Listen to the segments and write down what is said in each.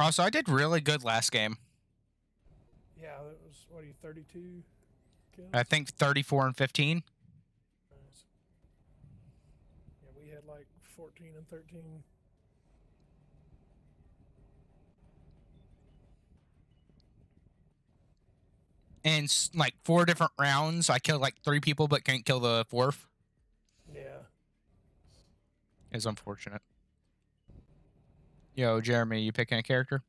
Also, I did really good last game. Yeah, that was what are you 32 kills? I think 34 and 15. Nice. Yeah, we had like 14 and 13. In like four different rounds, I killed like three people, but couldn't kill the fourth. Yeah. Is unfortunate. Yo, Jeremy, you picking a character?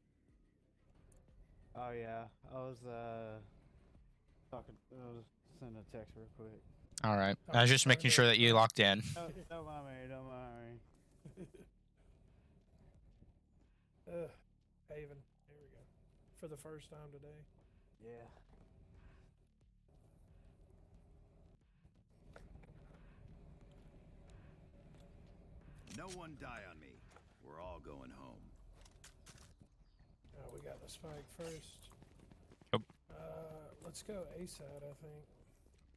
Oh yeah, I was uh talking. I was sending a text real quick. All right. Oh, I was just making sure that you locked in. No, don't mind me. Don't mind me. Ugh, Haven. Here we go. For the first time today. Yeah. No one die on me. We're all going home. Oh, we got the spike first. Yep. Uh, let's go A side, I think.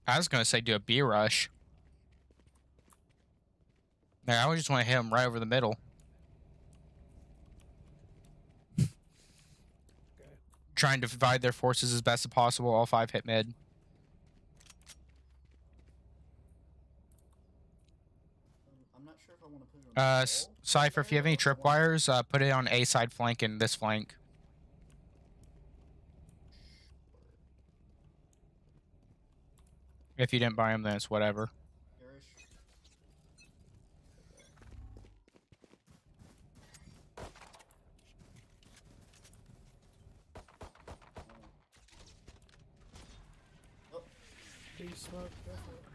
I was gonna say do a B rush. Yeah, I just want to hit him right over the middle. Okay. Trying to divide their forces as best as possible. All five hit mid. Um, I'm not sure if I want to put it on. Uh, Cypher, if you have any tripwires, uh, put it on A side flank and this flank. If you didn't buy them, then it's whatever.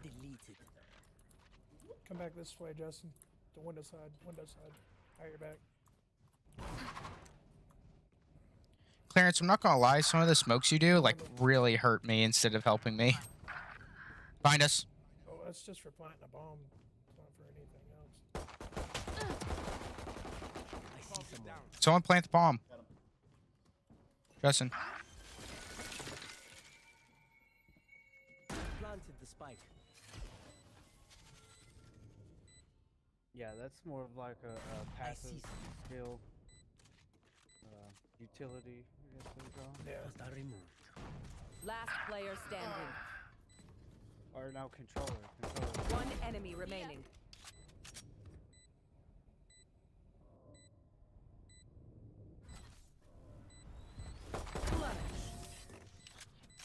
Deleted. Come back this way, Justin. The window side. Window side. Out your back. Clarence, I'm not gonna lie, some of the smokes you do like really hurt me instead of helping me. Find us. Oh, that's just for planting a bomb. It's not for anything else. I see someone. Someone plant the bomb. got. Justin. Planted the spike. Yeah, that's more of like a, see passive skill. Uh, utility, I guess they call. it. Yeah. Hostile removed. Last player standing. Or now controller. Controller. One enemy remaining.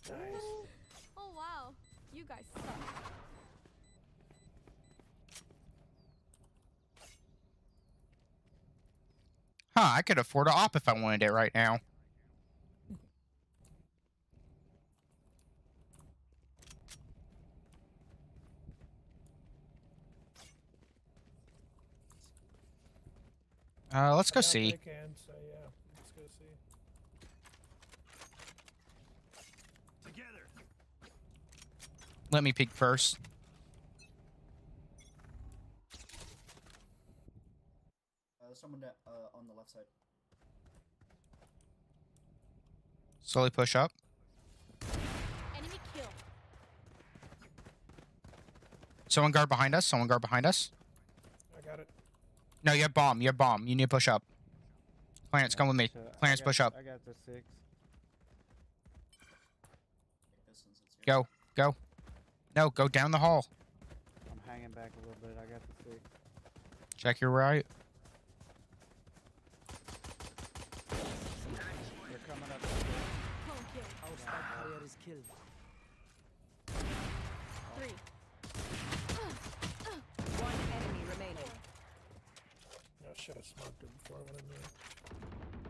Nice. Oh wow, you guys suck. Huh, I could afford a op if I wanted it right now. Uh, let's go see. Can, so yeah. Let's go see. Let me peek first. Uh, someone that, uh, on the left side. Slowly push up. Enemy kill. Someone guard behind us. Someone guard behind us. I got it. No, you have bomb. You have bomb. You need to push up. Clarence, come with me. So Clarence, got- push up. I got the six. Take this since it's here. Go. Go. No, go down the hall. I'm hanging back a little bit. I got the six. Check your right. They're coming up. Cone kill. Our spike player killed. Three. One enemy remaining. I should have smoked it before I went in there.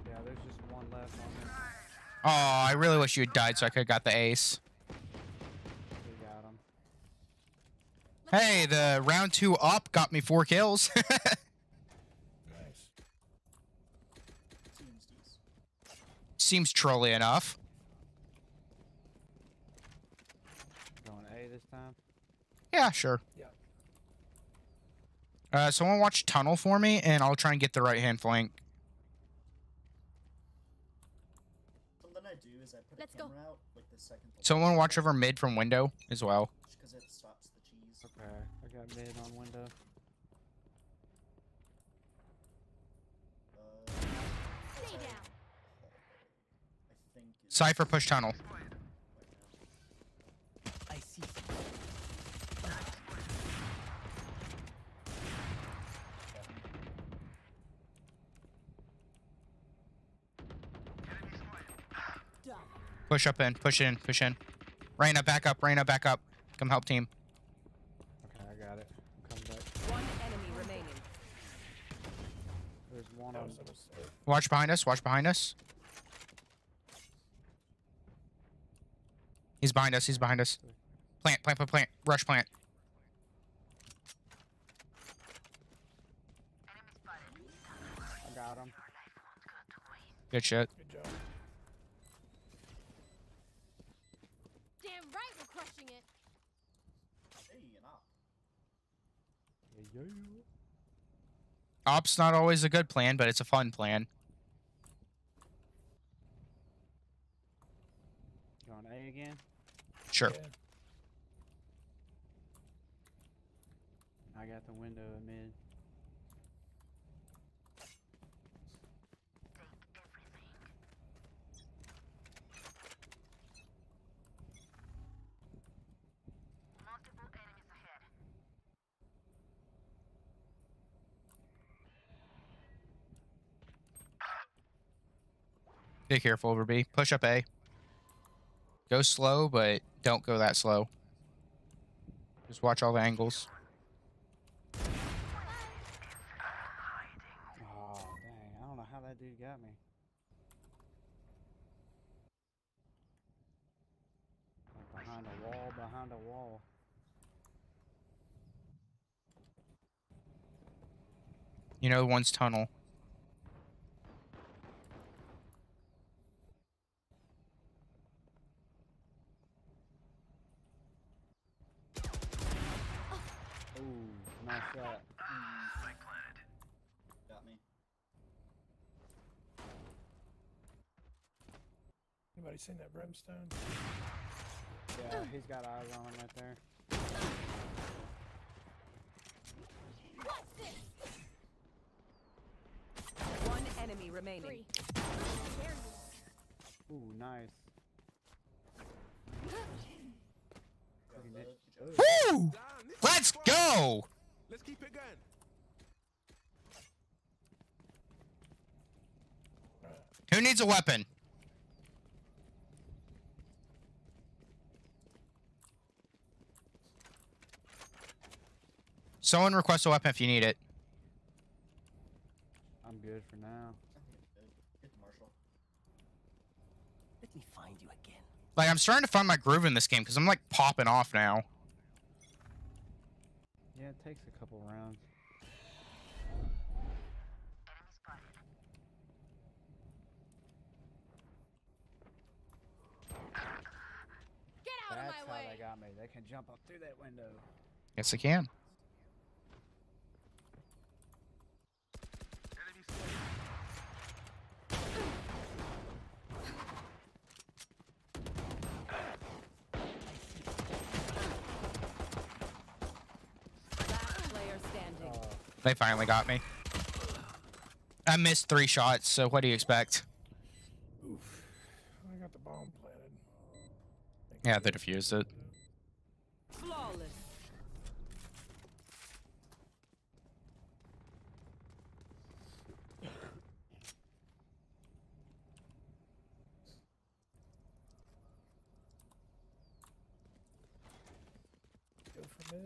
Yeah, there's just one left on there. Oh, I really wish you had died so I could have got the ace. We got him. Hey, the round two up got me four kills. Nice. Seems trolly enough. Going A this time. Yeah, sure. Yeah. Uh, someone watch tunnel for me, and I'll try and get the right hand flank. Something I do is I put Let's a go. out, like the second. the Someone watch over mid from window as well. Because it stops the cheese. Okay, I got mid on window. Uh, Stay down. Cypher push tunnel. Push up in. Push in. Push in. Reyna, back up. Reyna, back up. Come help team. Okay, I got it. I'm coming back. One enemy remaining. There's one That on. was. Watch behind us. Watch behind us. He's behind us. He's behind us. Plant, plant, plant, plant. Rush plant. I got him. Good shit. Good job. Damn right we're crushing it. Hey, and up. Yeah, yeah. Op's not always a good plan, but it's a fun plan. You on A again? Sure. Yeah. I got the window at mid. Be careful, over B. Push up A. Go slow, but don't go that slow. Just watch all the angles. Oh, dang. I don't know how that dude got me. Like behind a wall, behind a wall. You know, one's tunnel. Ooh, nice shot. Got me. Anybody seen that brimstone? Yeah, he's got eyes on him right there. What's this? One enemy remaining. Three. How dare you? Ooh, nice. Got Fucking the- it. good job. Woo! Let's go! Let's keep it going. Who needs a weapon? Someone request a weapon if you need it. I'm good for now. I think it's good. Get the Marshal. Let me find you again. Like, I'm starting to find my groove in this game because I'm like popping off now. Yeah, it takes a couple rounds. Get out That's of how my way. they got me. They can jump up through that window. Yes, I can. Last player standing. Oh, They finally got me. I missed three shots, so what do you expect? Oof. I got the bomb planted. Yeah, they defused it.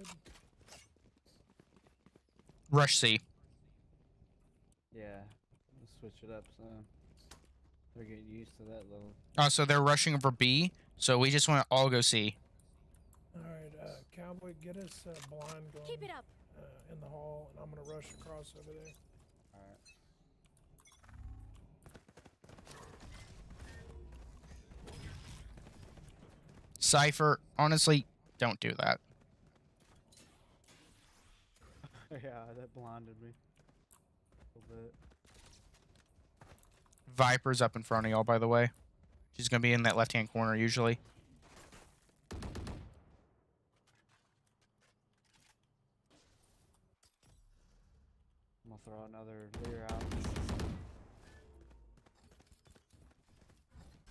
Go. Rush C. yeah. Let's switch it up so They're getting used to that little. Oh, so they're rushing over B, so we just want to all go C. All right, uh, cowboy, get us uh, blind going Keep it up. uh, in the hall, and I'm gonna rush across over there. Alright. Cypher, honestly, don't do that. yeah, that blinded me. A little bit. Viper's up in front of y'all, by the way. She's going to be in that left hand corner usually. I'm gonna throw another leer out.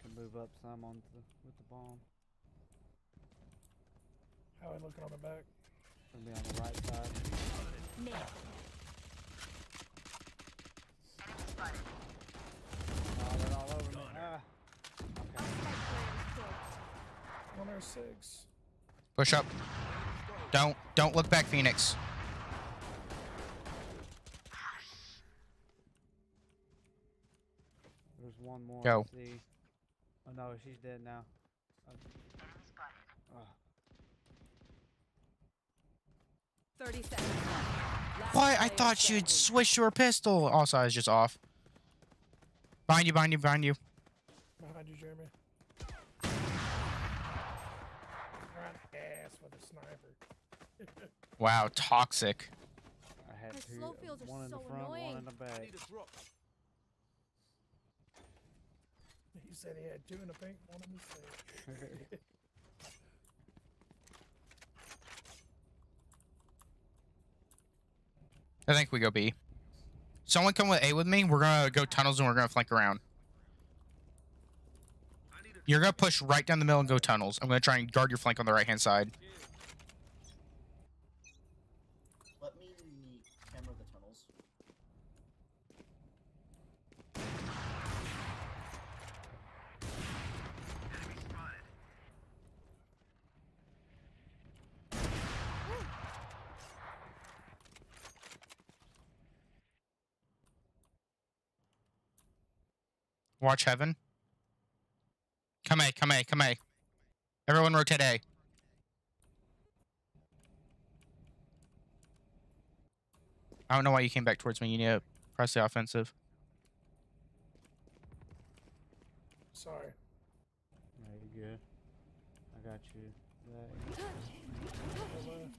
Come move up some on the with the bomb. How I looking on the back? Gonna be on the right side. Oh, they're all over me. Ah. Okay. One or six. Push up. Don't don't look back, Phoenix. There's one more. Go. Oh no, she's dead now. Uh, oh, 30 seconds left. Why? I thought you'd switch to her pistol. Also, I was just off. Behind you, behind you, behind you. Behind you, Jeremy. Run ass with a sniper. Wow, toxic. I had My two. slow fields are one in the so front, one annoying. in the back. he said he had two in the pink, one in the sage. I think we go B. Someone come with A with me. We're gonna go tunnels and we're gonna flank around. You're gonna push right down the middle and go tunnels. I'm gonna try and guard your flank on the right hand side. Watch heaven. Come A, come A, come A. Everyone rotate A. I don't know why you came back towards me. You need to press the offensive. Sorry. No, you good. I got you. That- To the left.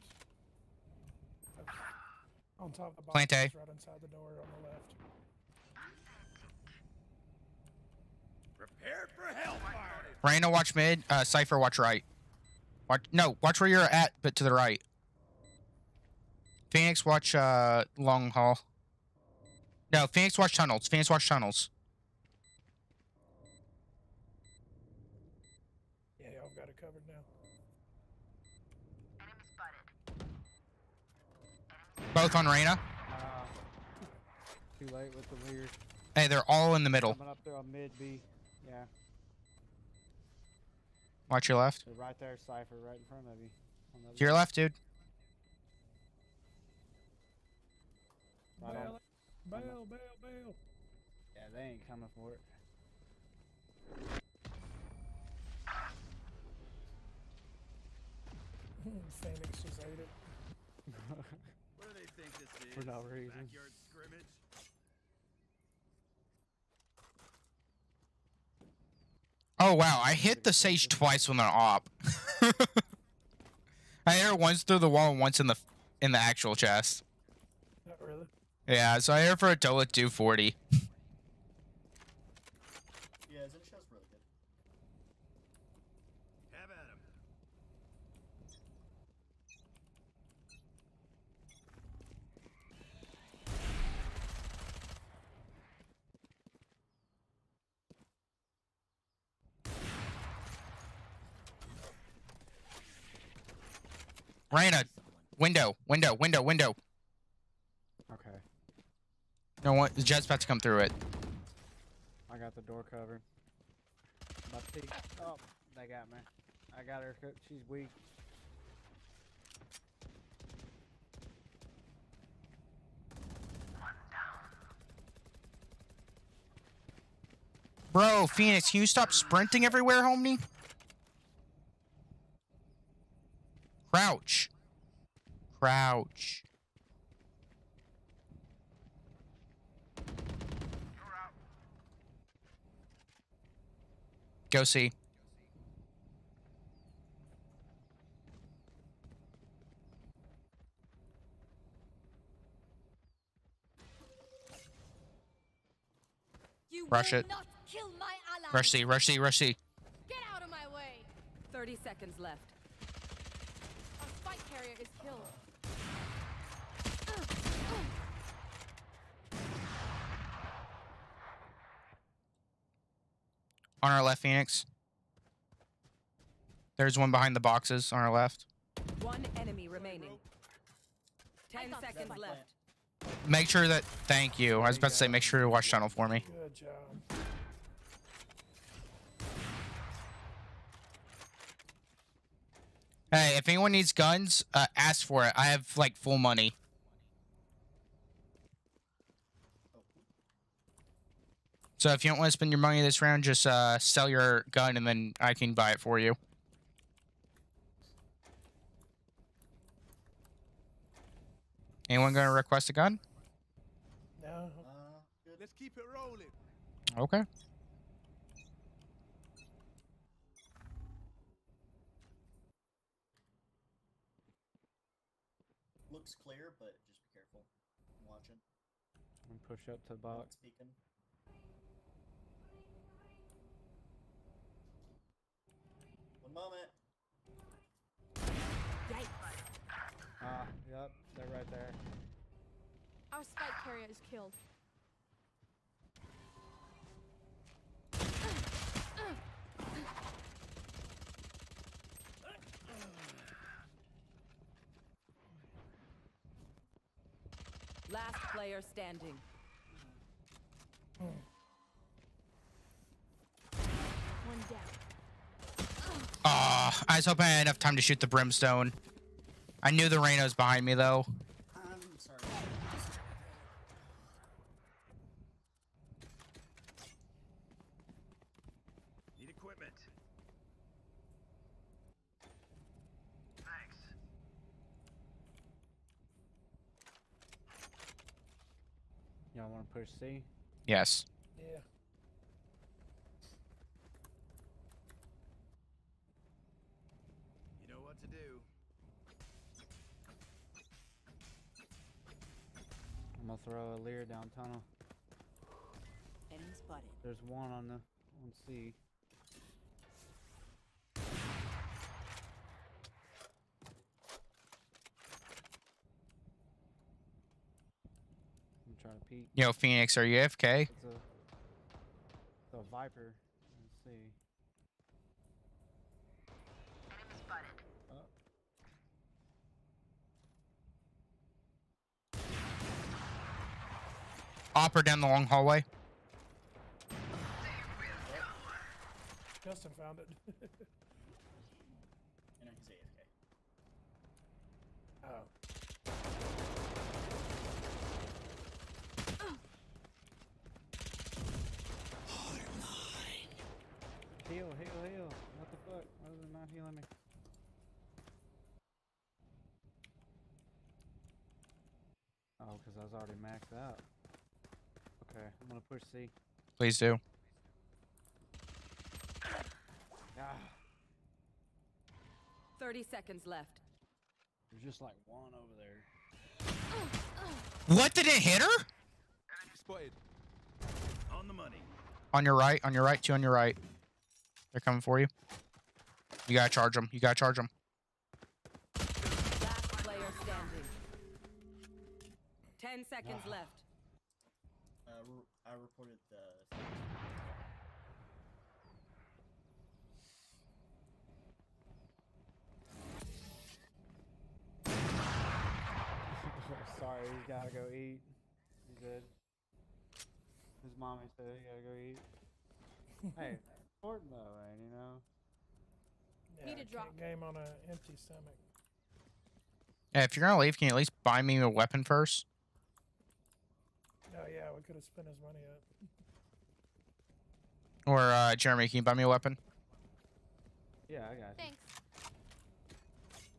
On top of the box. Plant A. Right inside the door on the left. Reyna, watch mid. Uh, Cypher, watch right. Watch no, watch where you're at, but to the right. Phoenix, watch uh long haul. No, Phoenix, watch tunnels. Phoenix, watch tunnels. Yeah, y'all got it covered now. Both on Reyna. Ah. too late with the weird. Hey, they're all in the middle. Coming up there on mid B. Yeah. Watch your left. They're right there, Cypher, right in front of you. on the To your left, dude. Right on. Bail, bail, bail, bail. Yeah, they ain't coming for it. Phoenix just ate it. What do they think this is? For no reason. Backyard Oh wow, I hit the sage twice with an op. I hit her once through the wall and once in the in the actual chest. Not really. Yeah, so I hit her for a total of 240. Reyna, window, window, window, window. Okay. No one, the Jett's about to come through it. I got the door covered. About to peek. Oh, they got me. I got her. She's weak. Bro, Phoenix, can you stop sprinting everywhere, homie? Crouch. Crouch. Go see. You Rush it. not kill my ally. Rush C, rush C, rush C. Get out of my way. 30 seconds left. Our spike carrier is killed. On our left, Phoenix. There's one behind the boxes on our left. One enemy remaining. Ten seconds left. Make sure that. Thank you. I was about to say, make sure to watch tunnel for me. Good job. Hey, if anyone needs guns, uh, ask for it. I have like full money. So if you don't want to spend your money this round, just uh, sell your gun and then I can buy it for you. Anyone gonna request a gun? No. Uh, good. Let's keep it rolling. Okay. Looks clear, but just be careful. I'm watching. I'm gonna push up to the box. one's peeking. One moment. Ah, yep, they're right there. Our spike carrier is killed. Last player standing. One down. Ah, I was hoping I had enough time to shoot the brimstone. I knew the Reno was behind me though. I'm sorry. Need equipment. Thanks. Y'all wanna push C? Yes. I'm throw a leer down tunnel. Enemy spotted. There's one on the on C. I'm trying to peek. Yo, Phoenix, are you AFK? It's a, it's a viper. Let's see. Opera down the long hallway. Justin found it. You know, he's AFK. oh. Heal, heal, heal. What the fuck? Why is it not healing me? Oh, because I was already maxed out. Okay, I'm gonna push C. Please do. Ah, 30 seconds left. there's just like one over there. What did it hit her? Spotted. On the money. On your right, on your right, two on your right. They're coming for you. You gotta charge them. You gotta charge them. Last player standing. 10 seconds Ah. left. Re- I reported the. Sorry, he's gotta go eat. He did. His mommy said he gotta go eat. hey, important though, man, you know? Yeah, Need a drop. game on an empty stomach. Yeah, if you're gonna leave, can you at least buy me a weapon first? Oh yeah, we could have spent his money up. Or uh, Jeremy, can you buy me a weapon? Yeah, I got it. Thanks.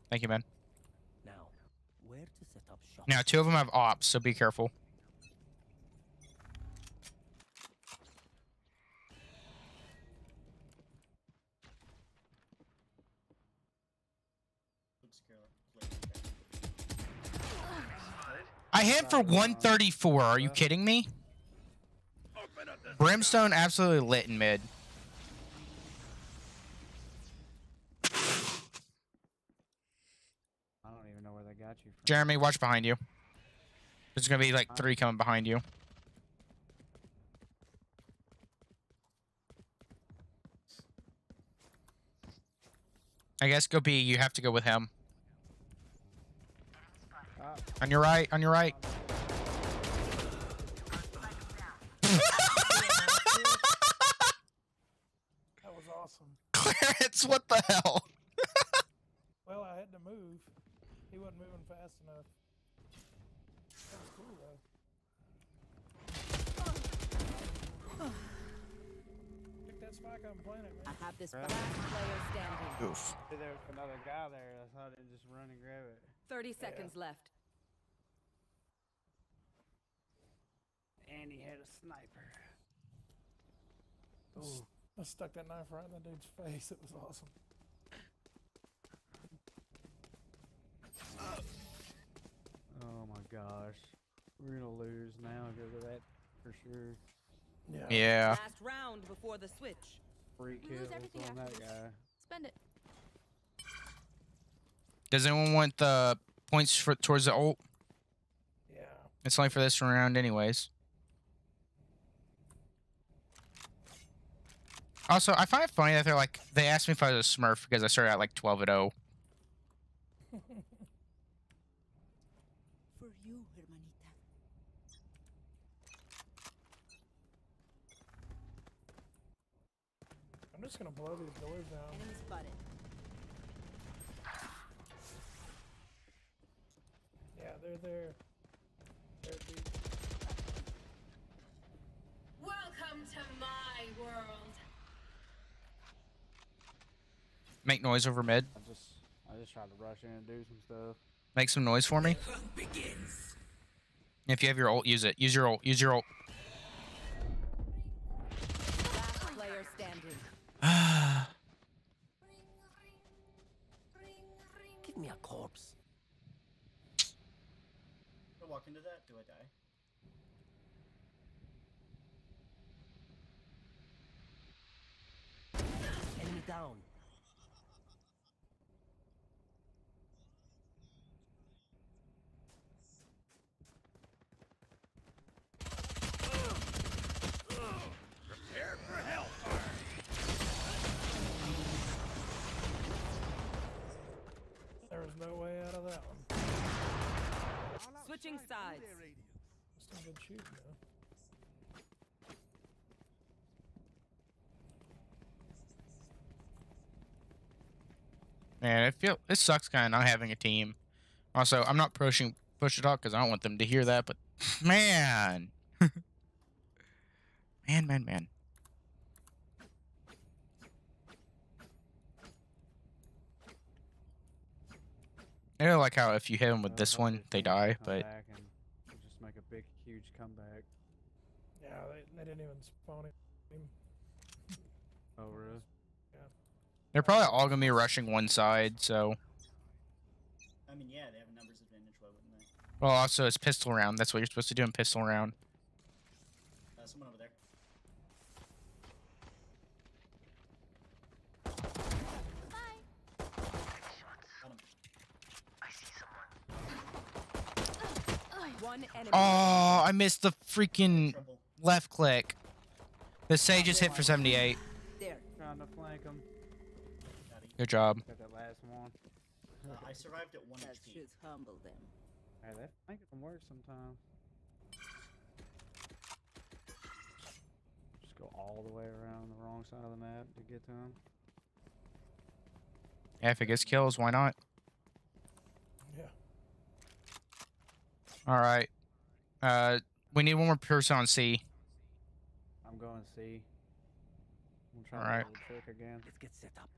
Thank you, man. Now, where to set up shop? Now, two of them have ops, so be careful. I hit for 134. Are you kidding me? Brimstone absolutely lit in mid. I don't even know where they got you from. Jeremy, watch behind you. There's gonna be like three coming behind you. I guess go B, you have to go with him. On your right. On your right. That was awesome. Clarence, what the hell? Well, I had to move. He wasn't moving fast enough. That was cool though. Pick that spike on planet, I have this Right. last player standing. Oof. see, there was another guy there. That's why I didn't just run and grab it. 30 seconds left. And he had a sniper. Oh, I stuck that knife right in that dude's face. It was awesome. oh my gosh. We're gonna lose now because of that for sure. Yeah. Yeah. Last round before the switch. Free We lose kills everything on that guy. Spend it. Does anyone want the points for towards the ult? Yeah. It's only for this round, anyways. Also, I find it funny that they're like they asked me if I was a Smurf because I started at like 12 at 0. For you, hermanita. I'm just gonna blow these doors down. Enemy spotted. Yeah, they're there. Make noise over mid. I just I just tried to rush in and do some stuff. Make some noise for me. If you have your ult, use it. Use your ult. Use your ult. Last. Give me a corpse. I walk into that, do I die? Enemy down. There was no way out of that one. Switching sides. Still good shooting though. Man, I feel it sucks kind of not having a team. Also, I'm not pushing push it off because I don't want them to hear that. But man, man, man, man. I don't like how if you hit them with Uh, this one, they die. But back and we'll just make a big, huge comeback. Yeah, they, they didn't even spawn it. Oh, really? they're probably all gonna be rushing one side. So, I mean, yeah, they have a numbers advantage. Why wouldn't they? well, also it's pistol round. That's what you're supposed to do in pistol round. Uh, someone over there. Bye. Got him. One enemy. Oh, I missed the freaking left click. The sage just hit for 78. There. Trying to flank him. Good job. Got that last one. Uh, I survived at 1 That HP. should humble them. Hey, that flanking can work sometimes. Just go all the way around the wrong side of the map to get to him. Yeah, if it gets kills, why not? All right. Uh, we need one more person on C. I'm going C. I'm trying Alright. to do the trick again. Let's get set up.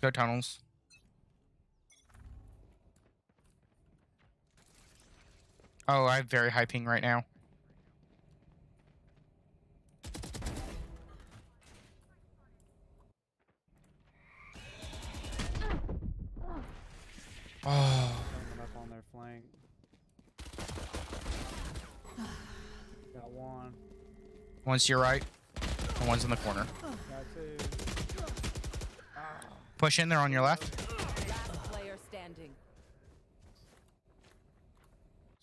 Go tunnels. Oh, I have very high ping right now. Oh, Coming up on their flank. Got one. one's to your right, and one's in the corner. Two. Push in there on your left. Last player standing.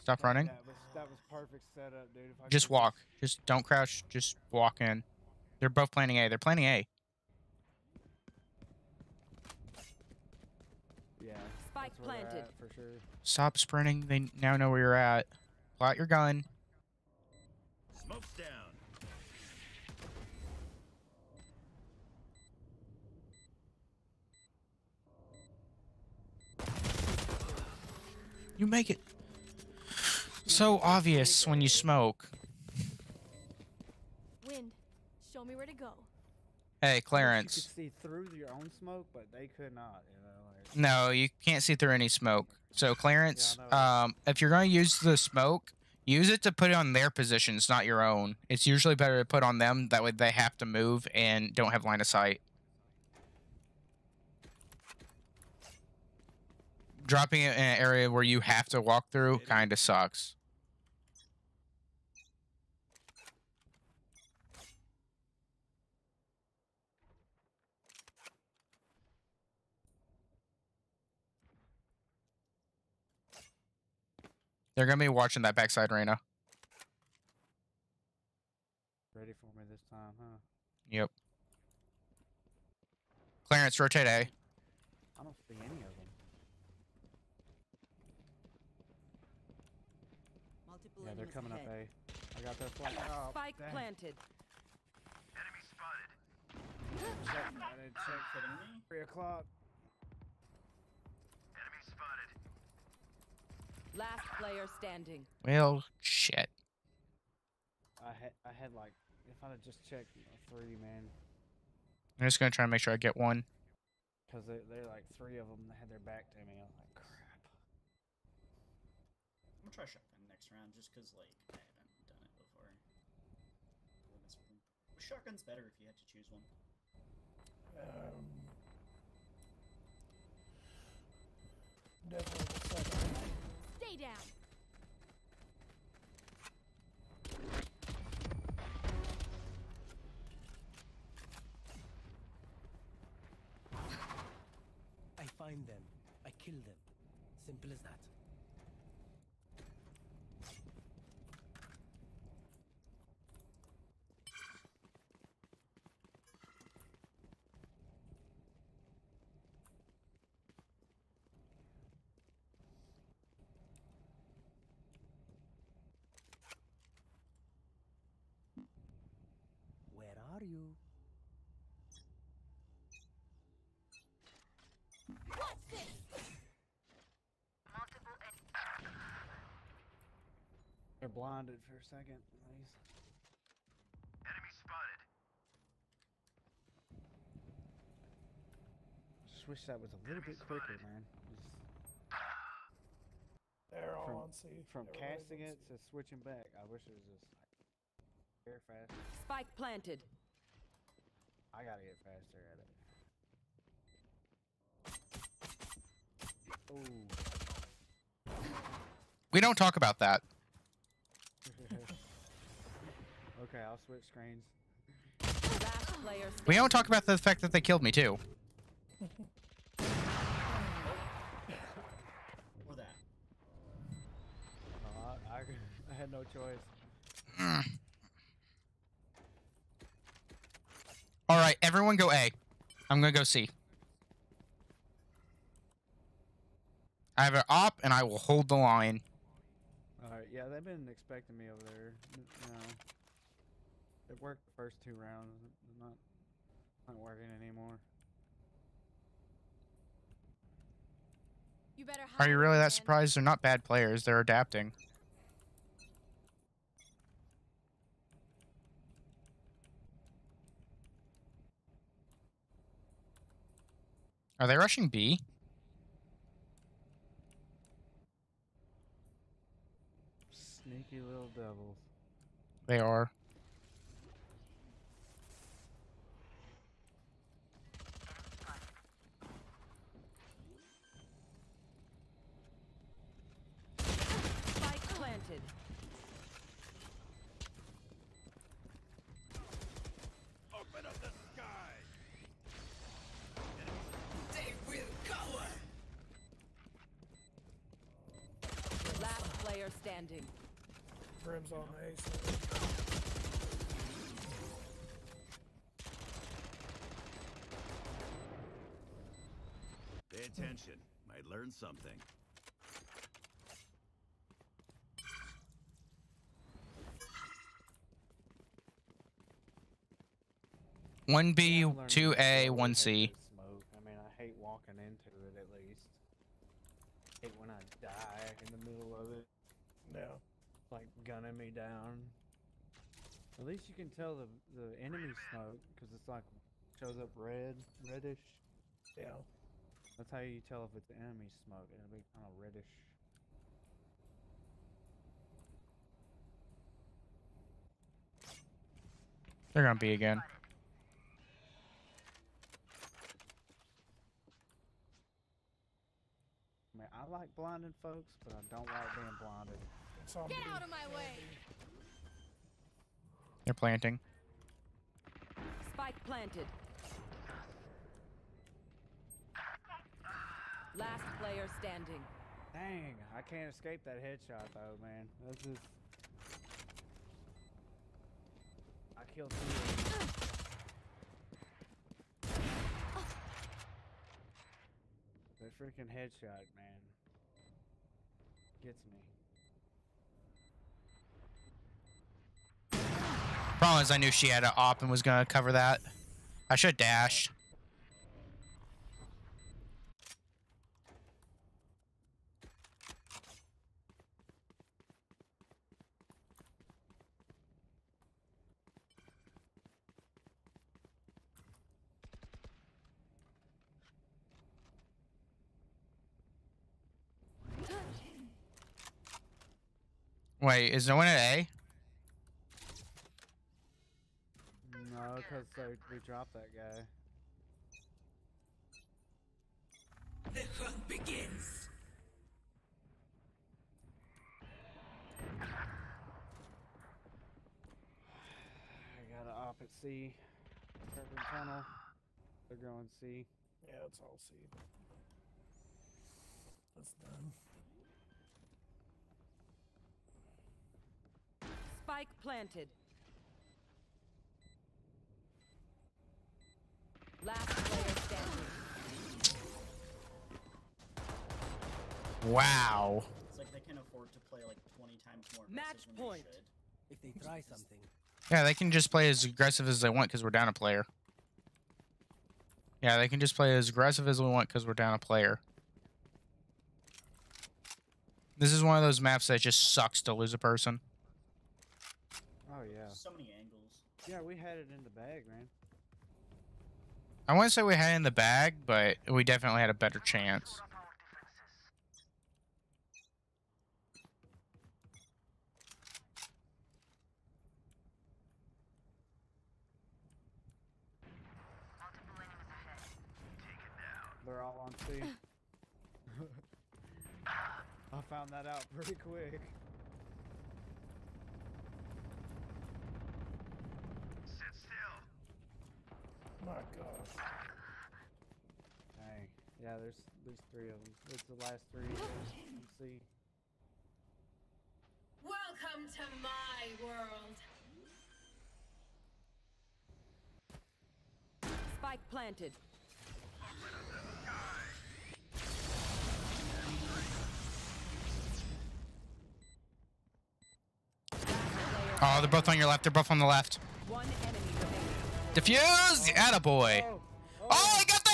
Stop running. That was that was perfect setup, dude. If I Just walk. Just don't crouch. Just walk in. They're both planning A. They're planning A. Yeah. Spike That's where they're planted. at for sure. Stop sprinting. They now know where you're at. Pull out your gun. Smoke's down. You make it so obvious when you smoke. Wind, show me where to go. Hey, Clarence. You could see through your own smoke, but they could not. You know, like No, you can't see through any smoke. So Clarence, know. um, if you're going to use the smoke, use it to put it on their positions, not your own. It's usually better to put on them. That way they have to move and don't have line of sight. Dropping it in an area where you have to walk through kind of sucks. They're gonna be watching that backside arena. ready for me this time, huh? Yep. Clarence, rotate A. I don't see any of them. Multiple Yeah, they're enemies coming up ahead. A. I got their flag. Oh, Spike dang. planted. Check, I didn't check. Kidding me? Three o'clock. Last player standing. Well, shit. I had, I had like, if I'd just checked a three, man, I'm just gonna try and make sure I get one. because they, they're like three of them that had their back to me. I was like, crap. I'm gonna try shotgun next round just because, like, I haven't done it before. Doing this with them. Which shotgun's better if you had to choose one? Um, definitely the second. Stay down. I find them. I kill them. Simple as that. Where are you? Watch this. They're blinded for a second. at least. Just wish that was a little bit quicker, man. Just They're all From- on C. from Everybody's casting it to switching back, I wish it was just like very fast. Spike planted. I gotta get faster at it. Oh. We don't talk about that. okay, I'll switch screens. Last player standing. We don't talk about the fact that they killed me too. Or that. Uh, I, I, I had no choice. All right, everyone go A. I'm gonna go C. I have an op, and I will hold the line. Alright, yeah, they've been expecting me over there. n- You know, it worked the first two rounds. It's not, not working anymore. You better Are you really that surprised? They're not bad players. They're adapting. Are they rushing B? Sneaky little devils. They are. Spike planted. Open up the sky. Last player standing. Brim's on A. So Pay attention. My I'd learn something. One B, I'm learning two to A, one hate C. Smoke. I mean, I hate walking into it at least. hate when I die in the middle of it, Yeah. like gunning me down. At least you can tell the the enemy smoke because it's like shows up red, reddish. Yeah. That's how you tell if it's enemy smoke. It'll be kind of reddish. They're gonna be again. I mean, I like blinding folks, but I don't like being blinded. It's Get out of my way. They're planting. Spike planted. Last player standing. Dang, I can't escape that headshot though, man. That's just. I killed two. of. That freaking headshot, man. Gets me. Problem is, I knew she had an op and was gonna cover that. I should dash. Wait, is no one at A? Oh, no, because we dropped that guy. The hunt begins. I got an op at C. Urban tunnel. They're going C. Yeah, it's all C. That's done. Spike planted. Last player standing. Wow. It's like they can afford to play like 20 times more Match aggressive point. they should. If they try something, Yeah, they can just play as aggressive as they want because we're down a player. Yeah, they can just play as aggressive as we want because we're down a player. This is one of those maps that just sucks to lose a person. Oh yeah. So many angles. Yeah, we had it in the bag, man. I wouldn't say we had it in the bag, but we definitely had a better chance. They're all on C. I found that out pretty quick. My gosh. Dang. Yeah, there's there's three of them. It's the last three. You see. Welcome to my world. Spike planted. Oh, they're both on your left. They're both on the left. One enemy remaining. Diffuse! Attaboy. Oh, Oh, I got the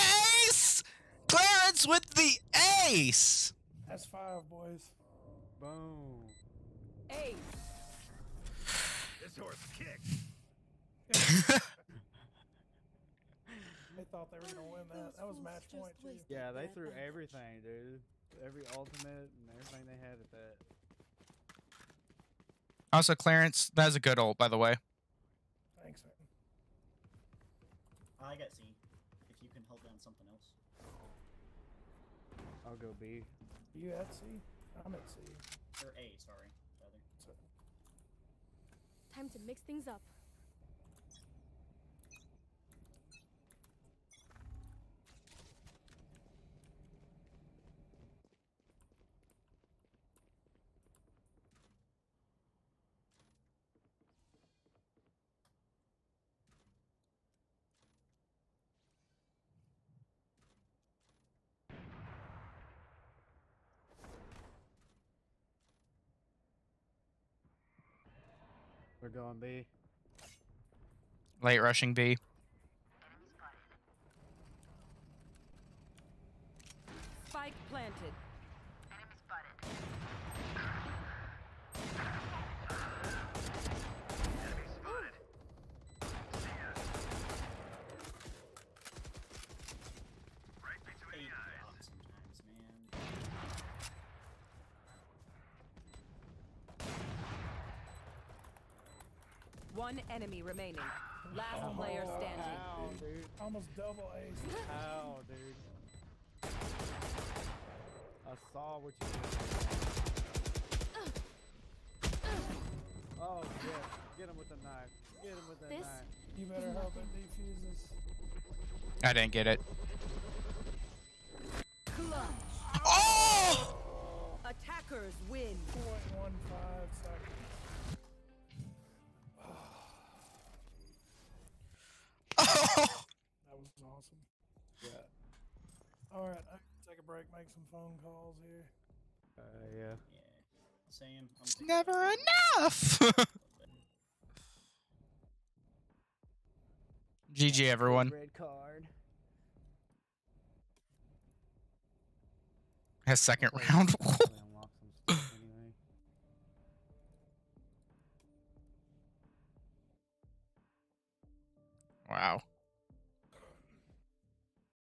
ace! Clarence with the ace! That's five, boys. boom. Ace. This horse kicks. They thought they were gonna win that. That was match point too. Yeah, they threw everything, dude. Every ultimate and everything they had at that. also, Clarence, that was a good ult, by the way. Thanks. man. I got C. If you can hold down something else. I'll go B. You at C? I'm at C. Or A, sorry. Rather. So, Time to mix things up. Going B. Late rushing B. Spike planted. Hate block sometimes, man. One enemy remaining. Last oh player standing. How, dude? Almost double ace. How, dude? I saw what you did. Oh, yeah. Get him with the knife. Get him with that This- knife. You better hope it defuses. I didn't get it. Clutch. Oh! Attackers win. 0.15 seconds. awesome. Yeah. All right, I can take a break, make some phone calls here. Uh, yeah. Yeah. Sam, I'm never enough. GG, everyone. Red card. His second round. wow.